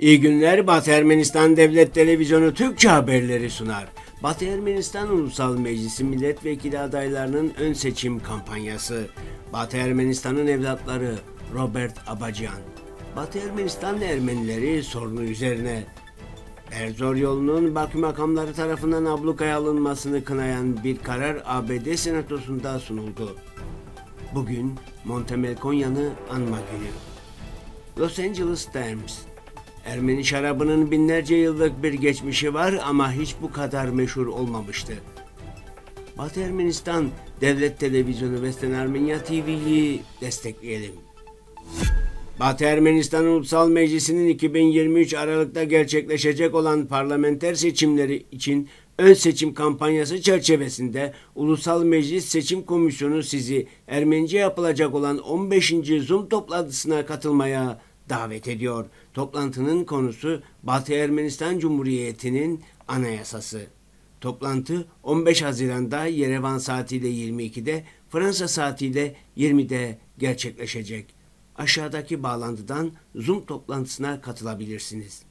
İyi günler Batı Ermenistan Devlet Televizyonu Türkçe haberleri sunar. Batı Ermenistan Ulusal Meclisi milletvekili adaylarının ön seçim kampanyası. Batı Ermenistan'ın evlatları Robert Abacan. Batı Ermenistan Ermenileri sorunu üzerine. Erzor yolunun Bakü makamları tarafından ablukaya alınmasını kınayan bir karar ABD Senatosu'nda sunuldu. Bugün Montemelkonya'nı anma günü. Los Angeles Times Ermeni şarabının binlerce yıllık bir geçmişi var ama hiç bu kadar meşhur olmamıştı. Batı Ermenistan Devlet Televizyonu Western Armenia TV'yi destekleyelim. Batı Ermenistan Ulusal Meclisi'nin 2023 Aralık'ta gerçekleşecek olan parlamenter seçimleri için ön seçim kampanyası çerçevesinde Ulusal Meclis Seçim Komisyonu sizi Ermenice yapılacak olan 15. Zoom toplantısına katılmaya davet ediyor. Toplantının konusu Batı Ermenistan Cumhuriyeti'nin anayasası. Toplantı 15 Haziran'da Yerevan saatiyle 22'de, Fransa saatiyle 20'de gerçekleşecek. Aşağıdaki bağlantıdan Zoom toplantısına katılabilirsiniz.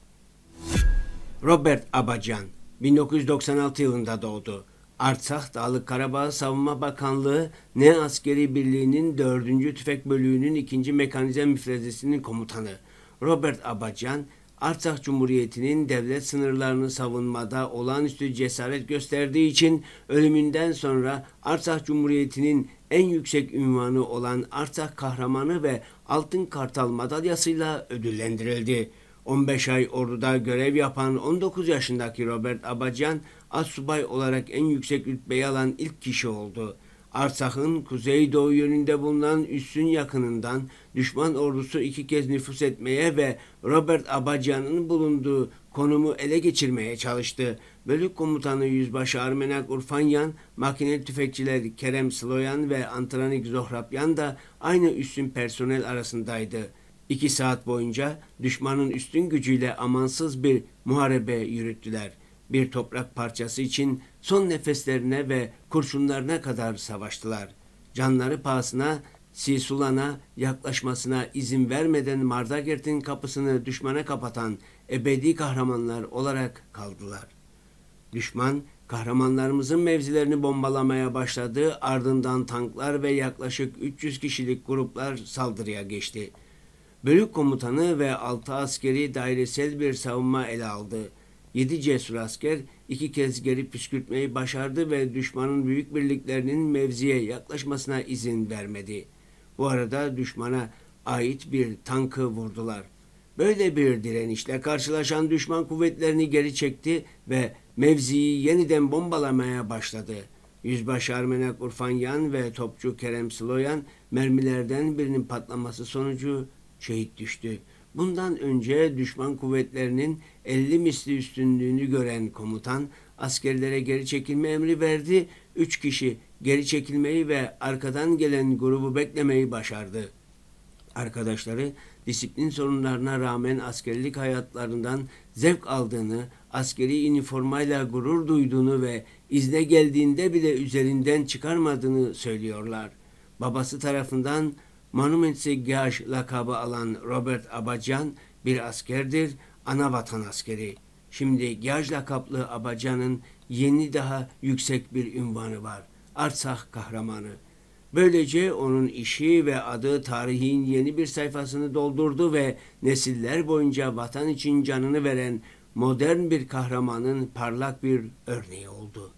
Robert Abacan 1996 yılında doğdu. Artsakh Dağlık Karabağ Savunma Bakanlığı Ne Askeri Birliği'nin 4. Tüfek Bölüğü'nün 2. Mekanize Müfrezesi'nin komutanı. Robert Abacan, Artsakh Cumhuriyeti'nin devlet sınırlarını savunmada olağanüstü cesaret gösterdiği için ölümünden sonra Artsakh Cumhuriyeti'nin en yüksek ünvanı olan Artsakh Kahramanı ve Altın Kartal madalyasıyla ödüllendirildi. 15 ay orduda görev yapan 19 yaşındaki Robert Abacan, asubay olarak en yüksek rütbeyi alan ilk kişi oldu. Arsakh'ın kuzeydoğu yönünde bulunan üssün yakınından düşman ordusu iki kez nüfus etmeye ve Robert Abacan'ın bulunduğu konumu ele geçirmeye çalıştı. Bölük komutanı Yüzbaşı Armenak Urfanyan, makine tüfekçiler Kerem Sloyan ve Antranik Zohrapyan da aynı üssün personel arasındaydı. İki saat boyunca düşmanın üstün gücüyle amansız bir muharebe yürüttüler. Bir toprak parçası için son nefeslerine ve kurşunlarına kadar savaştılar. Canları pahasına Sisulan'a yaklaşmasına izin vermeden Mardagert'in kapısını düşmana kapatan ebedi kahramanlar olarak kaldılar. Düşman kahramanlarımızın mevzilerini bombalamaya başladı ardından tanklar ve yaklaşık 300 kişilik gruplar saldırıya geçti. Bölük komutanı ve 6 askeri dairesel bir savunma ele aldı. 7 cesur asker iki kez geri püskürtmeyi başardı ve düşmanın büyük birliklerinin mevziye yaklaşmasına izin vermedi. Bu arada düşmana ait bir tankı vurdular. Böyle bir direnişle karşılaşan düşman kuvvetlerini geri çekti ve mevziyi yeniden bombalamaya başladı. Yüzbaşı Armenak Urfanyan ve topçu Kerem Sloyan mermilerden birinin patlaması sonucu şehit düştü. Bundan önce düşman kuvvetlerinin 50 misli üstünlüğünü gören komutan askerlere geri çekilme emri verdi. Üç kişi geri çekilmeyi ve arkadan gelen grubu beklemeyi başardı. Arkadaşları disiplin sorunlarına rağmen askerlik hayatlarından zevk aldığını, askeri üniformayla gurur duyduğunu ve izne geldiğinde bile üzerinden çıkarmadığını söylüyorlar. Babası tarafından Monumentsi Gash lakabı alan Robert Abacan bir askerdir, ana vatan askeri. Şimdi Gaj lakaplı Abacan'ın yeni daha yüksek bir ünvanı var. Artsakh kahramanı. Böylece onun işi ve adı tarihin yeni bir sayfasını doldurdu ve nesiller boyunca vatan için canını veren modern bir kahramanın parlak bir örneği oldu.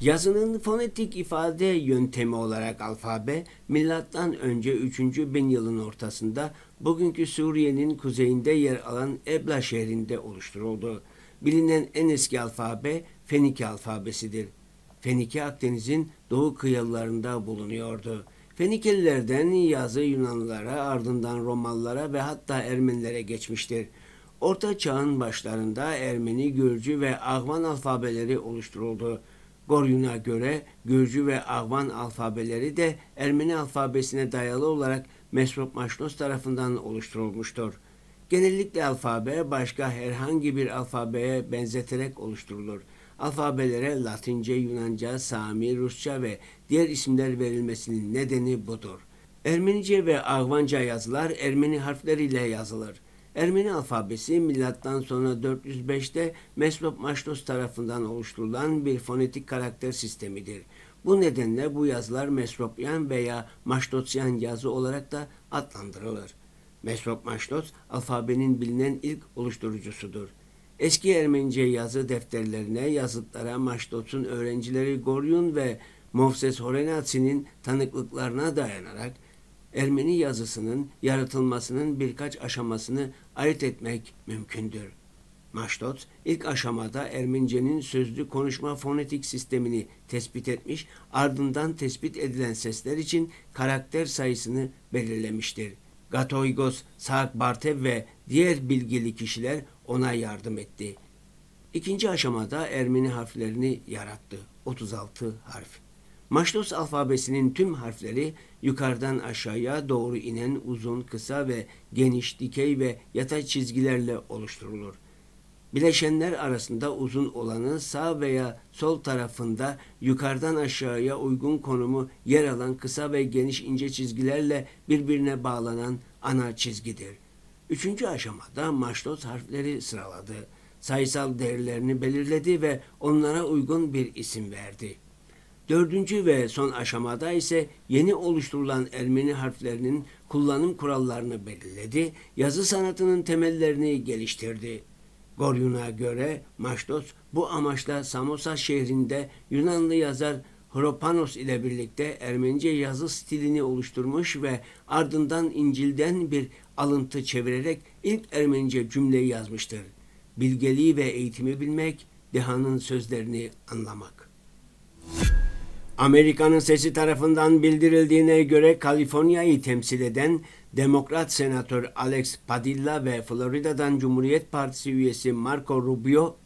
Yazının fonetik ifade yöntemi olarak alfabe, milattan önce 3. bin yılın ortasında bugünkü Suriye'nin kuzeyinde yer alan Ebla şehrinde oluşturuldu. Bilinen en eski alfabe Fenike alfabesidir. Fenike Akdeniz'in doğu kıyılarında bulunuyordu. Fenikelilerden yazı Yunanlılara, ardından Romalılara ve hatta Ermenilere geçmiştir. Orta çağın başlarında Ermeni, Gürcü ve Ağvan alfabeleri oluşturuldu. Goryun'a göre Gürcü ve Ağvan alfabeleri de Ermeni alfabesine dayalı olarak Mesrop Maşnos tarafından oluşturulmuştur. Genellikle alfabe başka herhangi bir alfabeye benzeterek oluşturulur. Alfabelere Latince, Yunanca, Sami, Rusça ve diğer isimler verilmesinin nedeni budur. Ermenice ve Ağvanca yazılar Ermeni harfleriyle yazılır. Ermeni alfabesi milattan sonra 405'te Meslop Maştos tarafından oluşturulan bir fonetik karakter sistemidir. Bu nedenle bu yazılar Mesropyan veya Maştosyan yazı olarak da adlandırılır. Mesrop Maştos alfabenin bilinen ilk oluşturucusudur. Eski Ermenice yazı defterlerine, yazıtlara Maştos'un öğrencileri Goryun ve Movses Horenatsi'nin tanıklıklarına dayanarak Ermeni yazısının yaratılmasının birkaç aşamasını ayırt etmek mümkündür. Maştot ilk aşamada Ermenice'nin sözlü konuşma fonetik sistemini tespit etmiş, ardından tespit edilen sesler için karakter sayısını belirlemiştir. Gatoygos, Saak Bartev ve diğer bilgili kişiler ona yardım etti. İkinci aşamada Ermeni harflerini yarattı. 36 harf. Maştos alfabesinin tüm harfleri yukarıdan aşağıya doğru inen uzun, kısa ve geniş, dikey ve yatay çizgilerle oluşturulur. Bileşenler arasında uzun olanı sağ veya sol tarafında yukarıdan aşağıya uygun konumu yer alan kısa ve geniş ince çizgilerle birbirine bağlanan ana çizgidir. Üçüncü aşamada maştos harfleri sıraladı. Sayısal değerlerini belirledi ve onlara uygun bir isim verdi. Dördüncü ve son aşamada ise yeni oluşturulan Ermeni harflerinin kullanım kurallarını belirledi, yazı sanatının temellerini geliştirdi. Goryun'a göre Maştos bu amaçla Samosa şehrinde Yunanlı yazar Hropanos ile birlikte Ermenice yazı stilini oluşturmuş ve ardından İncil'den bir alıntı çevirerek ilk Ermenice cümleyi yazmıştır. Bilgeliği ve eğitimi bilmek, dehanın sözlerini anlamak. Amerika'nın sesi tarafından bildirildiğine göre Kaliforniya'yı temsil eden Demokrat Senatör Alex Padilla ve Florida'dan Cumhuriyet Partisi üyesi Marco Rubio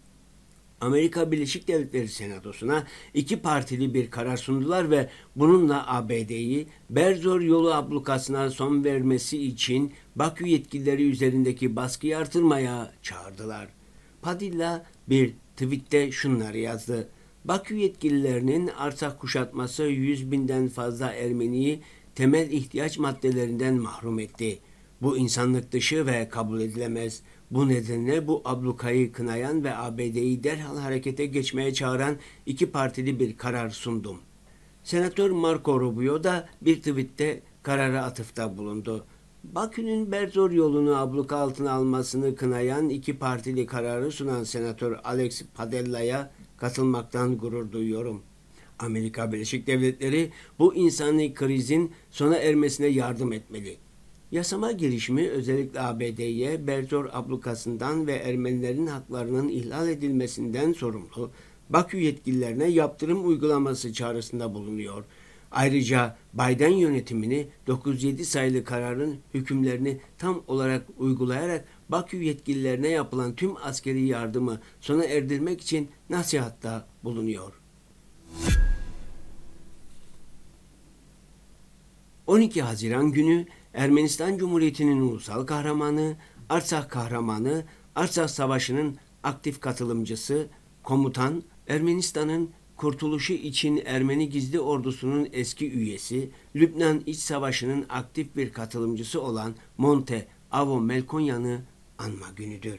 Amerika Birleşik Devletleri Senatosu'na iki partili bir karar sundular ve bununla ABD'yi Berzor yolu ablukasına son vermesi için Bakü yetkilileri üzerindeki baskıyı artırmaya çağırdılar. Padilla bir tweette şunları yazdı. Bakü yetkililerinin arsa kuşatması 100 binden fazla Ermeniyi temel ihtiyaç maddelerinden mahrum etti. Bu insanlık dışı ve kabul edilemez. Bu nedenle bu ablukayı kınayan ve ABD'yi derhal harekete geçmeye çağıran iki partili bir karar sundum. Senatör Marco Rubio da bir tweette karara atıfta bulundu. Bakü'nün Berzor yolunu abluka altına almasını kınayan iki partili kararı sunan Senatör Alex Padella'ya katılmaktan gurur duyuyorum. Amerika Birleşik Devletleri bu insani krizin sona ermesine yardım etmeli. Yasama girişimi özellikle ABD'ye Berzor ablukasından ve Ermenilerin haklarının ihlal edilmesinden sorumlu Bakü yetkililerine yaptırım uygulaması çağrısında bulunuyor. Ayrıca Biden yönetimini 907 sayılı kararın hükümlerini tam olarak uygulayarak Bakü yetkililerine yapılan tüm askeri yardımı sona erdirmek için nasihatta bulunuyor. 12 Haziran günü Ermenistan Cumhuriyeti'nin ulusal kahramanı, Arsak kahramanı, Arsak Savaşı'nın aktif katılımcısı, komutan, Ermenistan'ın kurtuluşu için Ermeni gizli ordusunun eski üyesi, Lübnan İç Savaşı'nın aktif bir katılımcısı olan Monte Avo Melkonyan'ı anma günüdür.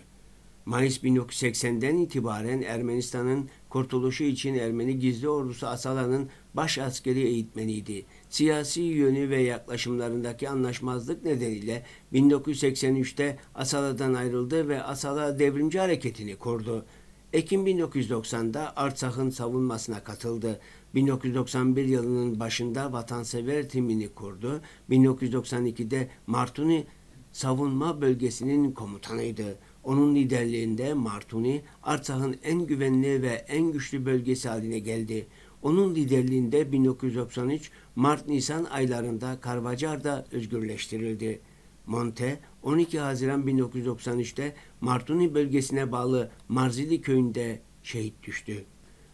Mayıs 1980'den itibaren Ermenistan'ın kurtuluşu için Ermeni gizli ordusu Asala'nın baş askeri eğitmeniydi. Siyasi yönü ve yaklaşımlarındaki anlaşmazlık nedeniyle 1983'te Asala'dan ayrıldı ve Asala devrimci hareketini kurdu. Ekim 1990'da Artsak'ın savunmasına katıldı. 1991 yılının başında vatansever timini kurdu. 1992'de Martuni savunma bölgesinin komutanıydı. Onun liderliğinde Martuni, Artsak'ın en güvenli ve en güçlü bölgesi haline geldi. Onun liderliğinde 1993 Mart-Nisan aylarında Karvacar'da özgürleştirildi. Monte 12 Haziran 1993'te Martuni bölgesine bağlı Marzili köyünde şehit düştü.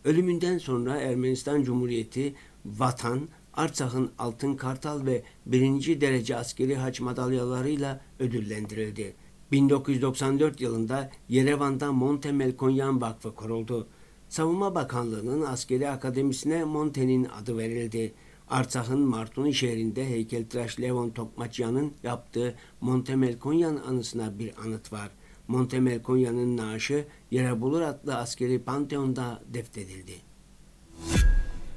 Ölümünden sonra Ermenistan Cumhuriyeti vatan, Artsak'ın Altın Kartal ve birinci derece askeri haç madalyalarıyla ödüllendirildi. 1994 yılında Yerevan'da Monte Melkonyan Vakfı kuruldu. Savunma Bakanlığı'nın askeri akademisine Monte'nin adı verildi. Artsak'ın Martuni şehrinde heykeltıraş Levon Tokmaçyan'ın yaptığı Montemelkonyan anısına bir anıt var. Montemelkonya'nın naaşı Yerebulur adlı askeri panteonda defnedildi.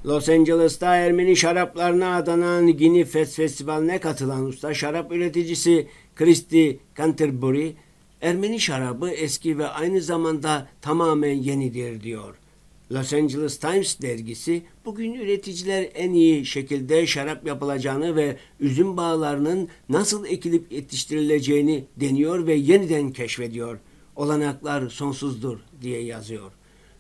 Los Angeles'ta Ermeni şaraplarına adanan Gini Fest Festivali'ne katılan usta şarap üreticisi Christy Canterbury, Ermeni şarabı eski ve aynı zamanda tamamen yenidir diyor. Los Angeles Times dergisi bugün üreticiler en iyi şekilde şarap yapılacağını ve üzüm bağlarının nasıl ekilip yetiştirileceğini deniyor ve yeniden keşfediyor. Olanaklar sonsuzdur diye yazıyor.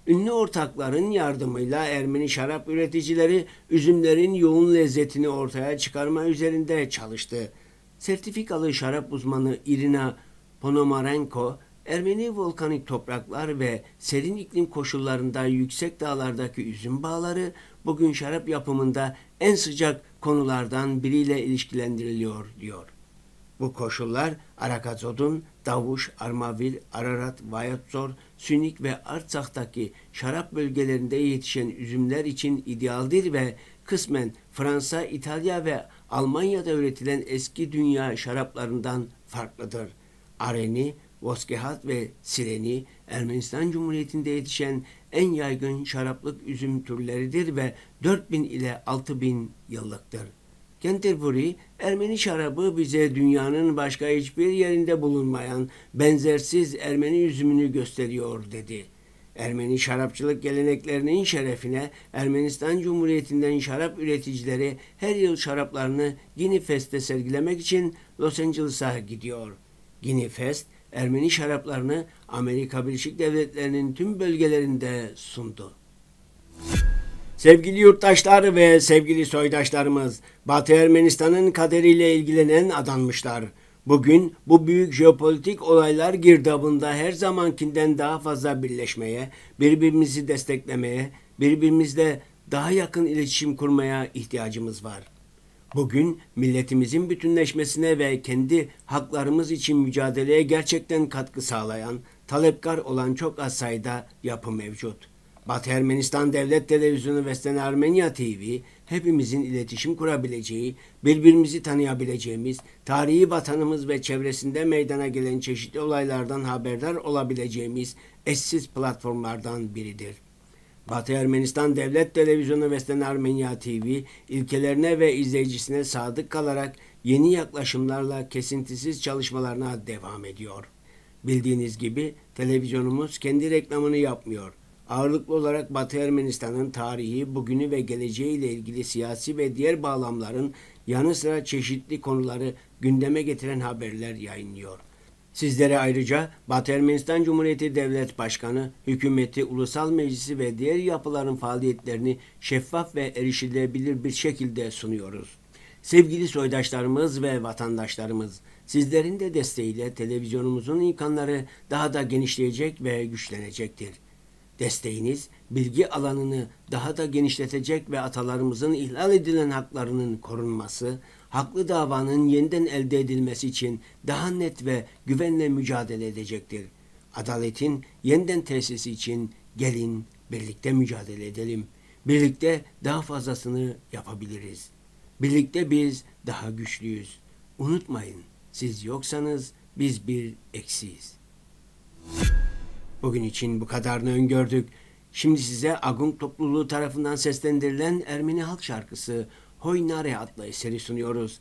Ünlü ortakların yardımıyla Ermeni şarap üreticileri üzümlerin yoğun lezzetini ortaya çıkarma üzerinde çalıştı. Sertifikalı şarap uzmanı Irina Ponomarenko, Ermeni volkanik topraklar ve serin iklim koşullarında yüksek dağlardaki üzüm bağları bugün şarap yapımında en sıcak konulardan biriyle ilişkilendiriliyor diyor. Bu koşullar Arakazod'un Davuş, Armavir, Ararat, Vayatzor, Sünik ve Artsak'taki şarap bölgelerinde yetişen üzümler için idealdir ve kısmen Fransa, İtalya ve Almanya'da üretilen eski dünya şaraplarından farklıdır. Areni, Voskehat ve Sireni Ermenistan Cumhuriyeti'nde yetişen en yaygın şaraplık üzüm türleridir ve 4000 ile 6000 yıllıktır. Canterbury, Ermeni şarabı bize dünyanın başka hiçbir yerinde bulunmayan benzersiz Ermeni üzümünü gösteriyor dedi. Ermeni şarapçılık geleneklerinin şerefine Ermenistan Cumhuriyeti'nden şarap üreticileri her yıl şaraplarını Gini Fest'te sergilemek için Los Angeles'a gidiyor. Gini Fest, Ermeni şaraplarını Amerika Birleşik Devletleri'nin tüm bölgelerinde sundu. Sevgili yurttaşlar ve sevgili soydaşlarımız, Batı Ermenistan'ın kaderiyle ilgilenen adanmışlar. Bugün bu büyük jeopolitik olaylar girdabında her zamankinden daha fazla birleşmeye, birbirimizi desteklemeye, birbirimizle daha yakın iletişim kurmaya ihtiyacımız var. Bugün milletimizin bütünleşmesine ve kendi haklarımız için mücadeleye gerçekten katkı sağlayan, talepkar olan çok az sayıda yapı mevcut. Batı Ermenistan Devlet Televizyonu ve Sten Armenya TV hepimizin iletişim kurabileceği, birbirimizi tanıyabileceğimiz, tarihi vatanımız ve çevresinde meydana gelen çeşitli olaylardan haberdar olabileceğimiz eşsiz platformlardan biridir. Batı Ermenistan Devlet Televizyonu ve Sten Armenya TV ilkelerine ve izleyicisine sadık kalarak yeni yaklaşımlarla kesintisiz çalışmalarına devam ediyor. Bildiğiniz gibi televizyonumuz kendi reklamını yapmıyor. Ağırlıklı olarak Batı Ermenistan'ın tarihi, bugünü ve geleceği ile ilgili siyasi ve diğer bağlamların yanı sıra çeşitli konuları gündeme getiren haberler yayınlıyor. Sizlere ayrıca Batı Ermenistan Cumhuriyeti Devlet Başkanı, hükümeti, ulusal meclisi ve diğer yapıların faaliyetlerini şeffaf ve erişilebilir bir şekilde sunuyoruz. Sevgili soydaşlarımız ve vatandaşlarımız, sizlerin de desteğiyle televizyonumuzun imkanları daha da genişleyecek ve güçlenecektir. Desteğiniz bilgi alanını daha da genişletecek ve atalarımızın ihlal edilen haklarının korunması, haklı davanın yeniden elde edilmesi için daha net ve güvenle mücadele edecektir. Adaletin yeniden tesisi için gelin birlikte mücadele edelim. Birlikte daha fazlasını yapabiliriz. Birlikte biz daha güçlüyüz. Unutmayın, siz yoksanız biz bir eksiyiz. Bugün için bu kadarını öngördük. Şimdi size Agung topluluğu tarafından seslendirilen Ermeni halk şarkısı Hoynare adlı eseri sunuyoruz.